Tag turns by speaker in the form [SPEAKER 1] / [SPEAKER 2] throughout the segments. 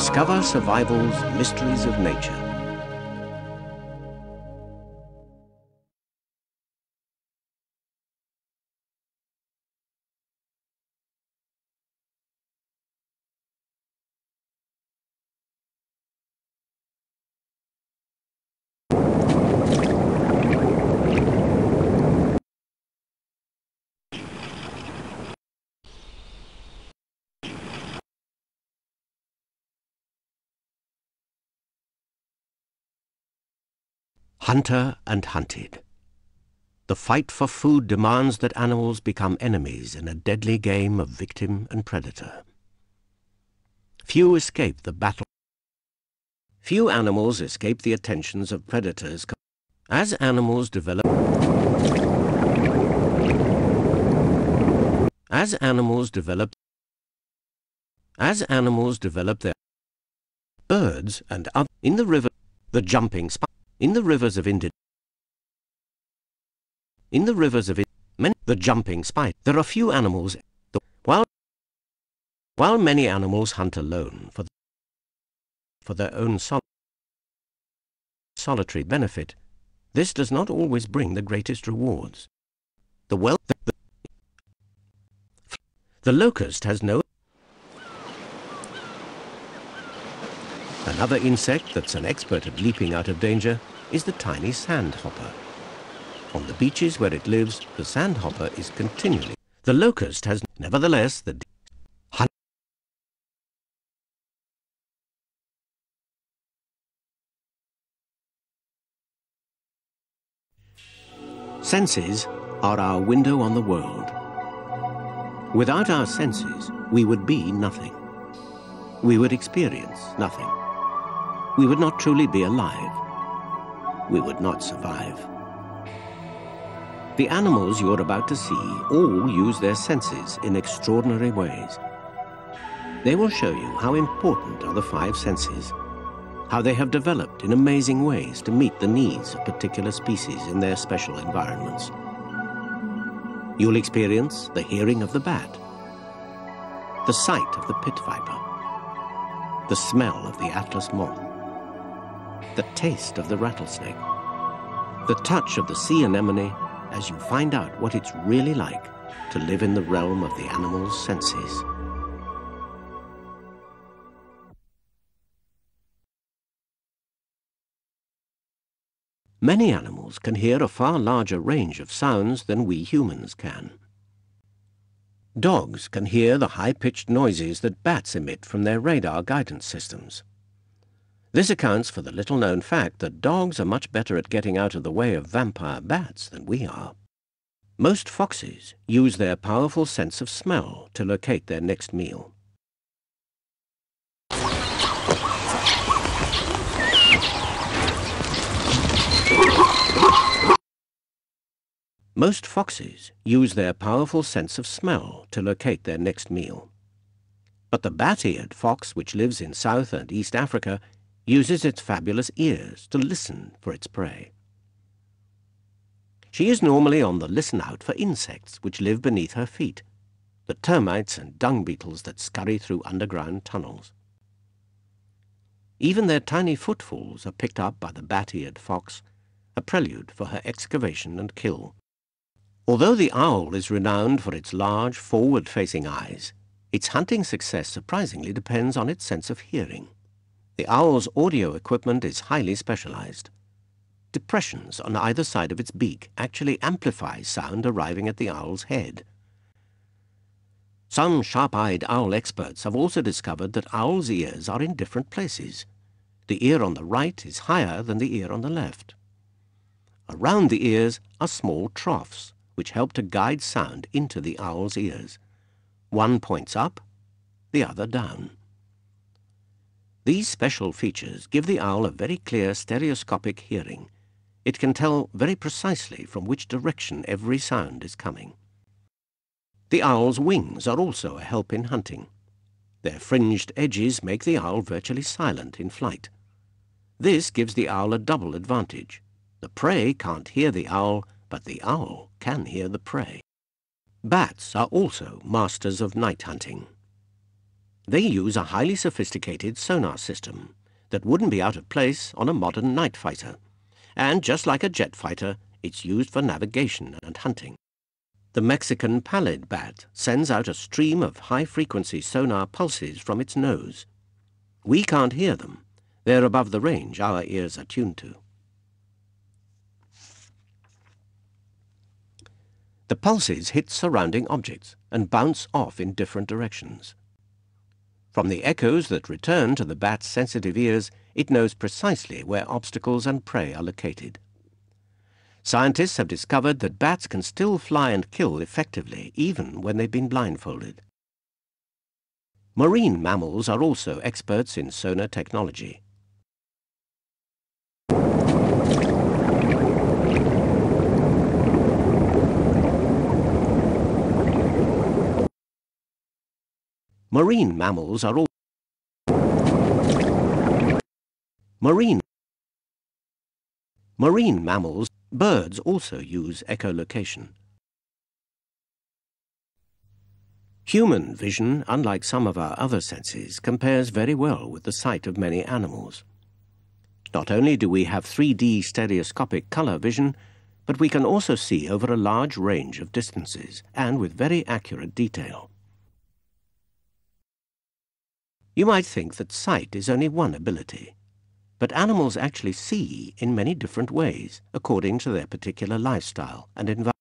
[SPEAKER 1] Discover survival's mysteries of nature. Hunter and hunted. The fight for food demands that animals become enemies in a deadly game of victim and predator. Few escape the battle. Few animals escape the attentions of predators. As animals develop... As animals develop... As animals develop their... Birds and other... In the river, the jumping spider... In the rivers of India, in the rivers of the jumping spite, there are few animals. While, while many animals hunt alone for, for their own sol solitary benefit, this does not always bring the greatest rewards. The well, the, the locust has no Another insect that's an expert at leaping out of danger is the tiny sandhopper. On the beaches where it lives, the sandhopper is continually. The locust has, nevertheless, the Senses are our window on the world. Without our senses, we would be nothing. We would experience nothing we would not truly be alive. We would not survive. The animals you are about to see all use their senses in extraordinary ways. They will show you how important are the five senses, how they have developed in amazing ways to meet the needs of particular species in their special environments. You'll experience the hearing of the bat, the sight of the pit viper, the smell of the atlas moth, the taste of the rattlesnake, the touch of the sea anemone as you find out what it's really like to live in the realm of the animal's senses. Many animals can hear a far larger range of sounds than we humans can. Dogs can hear the high-pitched noises that bats emit from their radar guidance systems. This accounts for the little-known fact that dogs are much better at getting out of the way of vampire bats than we are. Most foxes use their powerful sense of smell to locate their next meal. Most foxes use their powerful sense of smell to locate their next meal. But the bat-eared fox, which lives in South and East Africa, uses its fabulous ears to listen for its prey. She is normally on the listen-out for insects which live beneath her feet, the termites and dung beetles that scurry through underground tunnels. Even their tiny footfalls are picked up by the bat-eared fox, a prelude for her excavation and kill. Although the owl is renowned for its large, forward-facing eyes, its hunting success surprisingly depends on its sense of hearing. The owl's audio equipment is highly specialized. Depressions on either side of its beak actually amplify sound arriving at the owl's head. Some sharp-eyed owl experts have also discovered that owls' ears are in different places. The ear on the right is higher than the ear on the left. Around the ears are small troughs, which help to guide sound into the owl's ears. One points up, the other down. These special features give the owl a very clear stereoscopic hearing. It can tell very precisely from which direction every sound is coming. The owl's wings are also a help in hunting. Their fringed edges make the owl virtually silent in flight. This gives the owl a double advantage. The prey can't hear the owl, but the owl can hear the prey. Bats are also masters of night hunting. They use a highly sophisticated sonar system that wouldn't be out of place on a modern night fighter. And just like a jet fighter, it's used for navigation and hunting. The Mexican pallid bat sends out a stream of high-frequency sonar pulses from its nose. We can't hear them. They're above the range our ears are tuned to. The pulses hit surrounding objects and bounce off in different directions. From the echoes that return to the bat's sensitive ears, it knows precisely where obstacles and prey are located. Scientists have discovered that bats can still fly and kill effectively, even when they've been blindfolded. Marine mammals are also experts in sonar technology. Marine mammals are all Marine Marine mammals, birds also use echolocation. Human vision, unlike some of our other senses, compares very well with the sight of many animals. Not only do we have 3D stereoscopic color vision, but we can also see over a large range of distances and with very accurate detail. You might think that sight is only one ability, but animals actually see in many different ways according to their particular lifestyle and environment.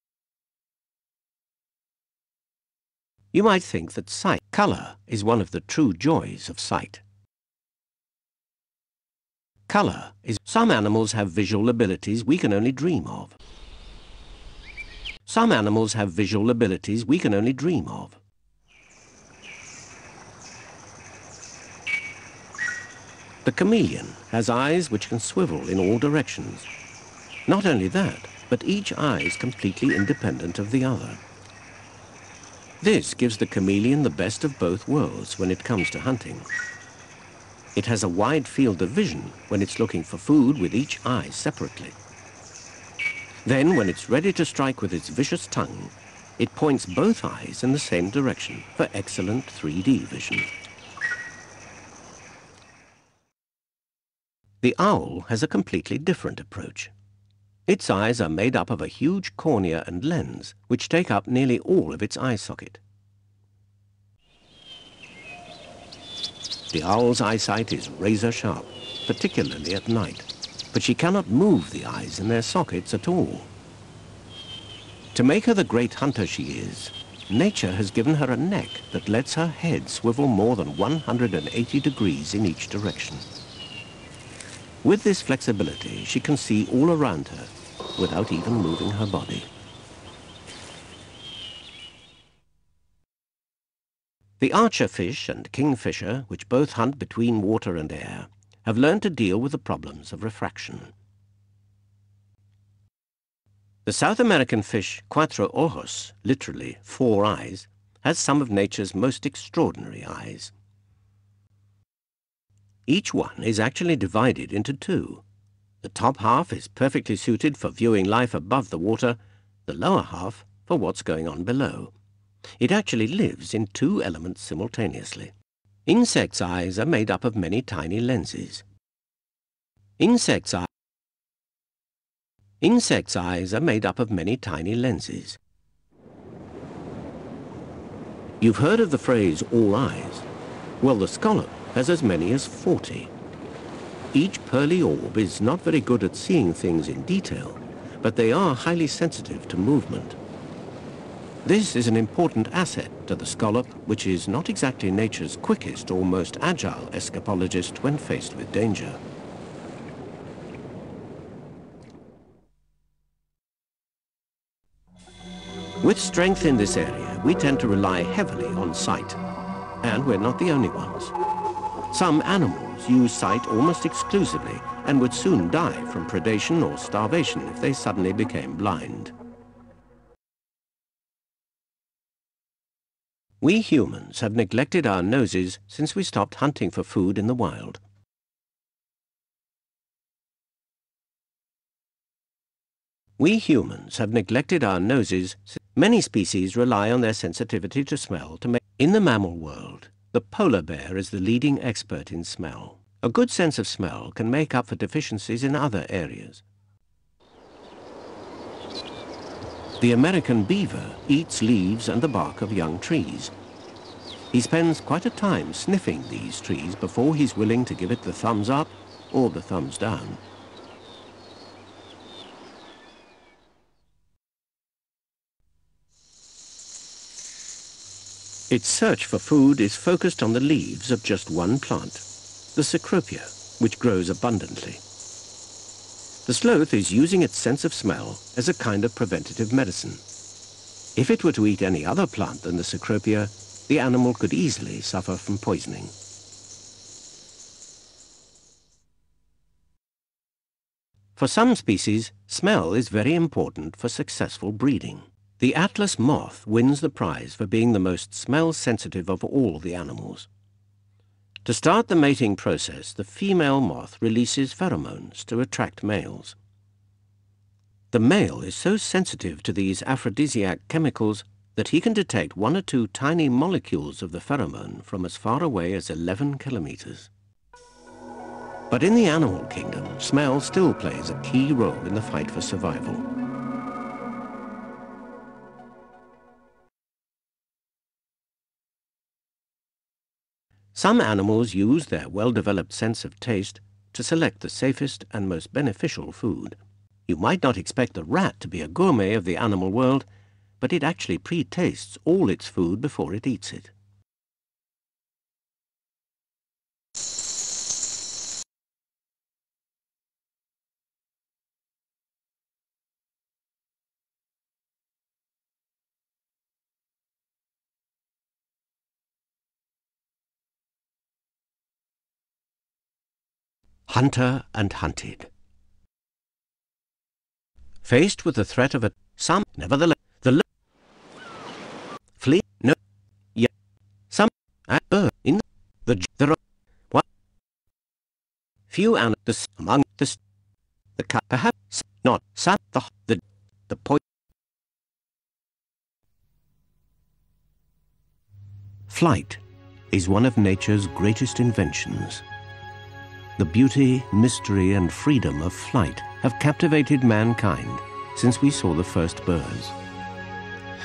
[SPEAKER 1] You might think that sight, colour, is one of the true joys of sight. Colour is some animals have visual abilities we can only dream of. Some animals have visual abilities we can only dream of. The chameleon has eyes which can swivel in all directions. Not only that, but each eye is completely independent of the other. This gives the chameleon the best of both worlds when it comes to hunting. It has a wide field of vision when it's looking for food with each eye separately. Then, when it's ready to strike with its vicious tongue, it points both eyes in the same direction for excellent 3D vision. The owl has a completely different approach. Its eyes are made up of a huge cornea and lens, which take up nearly all of its eye socket. The owl's eyesight is razor sharp, particularly at night, but she cannot move the eyes in their sockets at all. To make her the great hunter she is, nature has given her a neck that lets her head swivel more than 180 degrees in each direction. With this flexibility, she can see all around her without even moving her body. The archerfish and kingfisher, which both hunt between water and air, have learned to deal with the problems of refraction. The South American fish Cuatro Ojos, literally four eyes, has some of nature's most extraordinary eyes. Each one is actually divided into two. The top half is perfectly suited for viewing life above the water, the lower half for what's going on below. It actually lives in two elements simultaneously. Insects' eyes are made up of many tiny lenses. Insects' eyes Insects' eyes are made up of many tiny lenses. You've heard of the phrase all eyes. Well, the scallop has as many as 40. Each pearly orb is not very good at seeing things in detail, but they are highly sensitive to movement. This is an important asset to the scallop, which is not exactly nature's quickest or most agile escapologist when faced with danger. With strength in this area, we tend to rely heavily on sight, and we're not the only ones. Some animals use sight almost exclusively and would soon die from predation or starvation if they suddenly became blind. We humans have neglected our noses since we stopped hunting for food in the wild. We humans have neglected our noses. Many species rely on their sensitivity to smell to make... In the mammal world, The polar bear is the leading expert in smell. A good sense of smell can make up for deficiencies in other areas. The American beaver eats leaves and the bark of young trees. He spends quite a time sniffing these trees before he's willing to give it the thumbs up or the thumbs down. Its search for food is focused on the leaves of just one plant, the Cecropia, which grows abundantly. The sloth is using its sense of smell as a kind of preventative medicine. If it were to eat any other plant than the Cecropia, the animal could easily suffer from poisoning. For some species, smell is very important for successful breeding. The Atlas moth wins the prize for being the most smell-sensitive of all the animals. To start the mating process, the female moth releases pheromones to attract males. The male is so sensitive to these aphrodisiac chemicals that he can detect one or two tiny molecules of the pheromone from as far away as 11 kilometers. But in the animal kingdom, smell still plays a key role in the fight for survival. Some animals use their well-developed sense of taste to select the safest and most beneficial food. You might not expect the rat to be a gourmet of the animal world, but it actually pre-tastes all its food before it eats it. Hunter and hunted. Faced with the threat of a some, nevertheless, the flee, no, yeah, some, at bird, uh, in the, there are, what, few and the, among the, the, perhaps, not, some, the, the, the point. Flight is one of nature's greatest inventions. The beauty, mystery and freedom of flight have captivated mankind since we saw the first birds.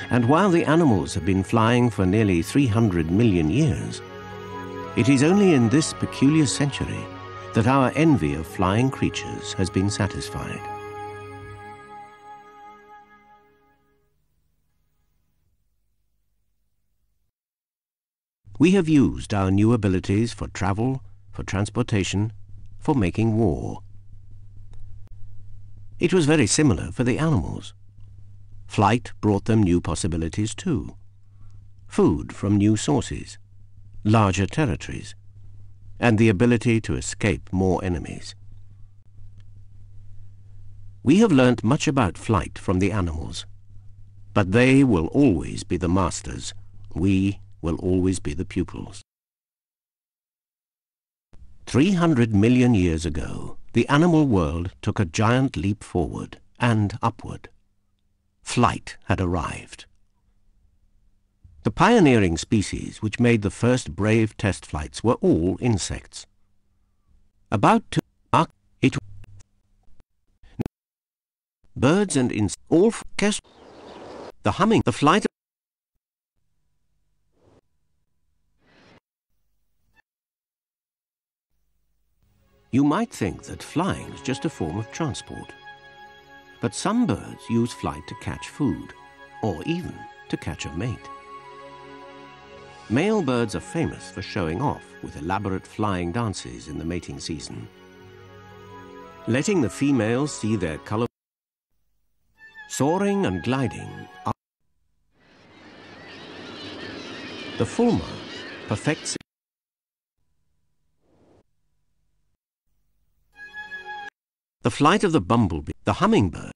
[SPEAKER 1] And while the animals have been flying for nearly 300 million years, it is only in this peculiar century that our envy of flying creatures has been satisfied. We have used our new abilities for travel, for transportation, for making war. It was very similar for the animals. Flight brought them new possibilities too. Food from new sources, larger territories, and the ability to escape more enemies. We have learnt much about flight from the animals, but they will always be the masters. We will always be the pupils. 300 million years ago, the animal world took a giant leap forward and upward. Flight had arrived. The pioneering species which made the first brave test flights were all insects. About to it birds and insects all the humming, the flight You might think that flying is just a form of transport. But some birds use flight to catch food, or even to catch a mate. Male birds are famous for showing off with elaborate flying dances in the mating season. Letting the females see their color soaring and gliding The fulmar perfects The flight of the bumblebee, the hummingbird,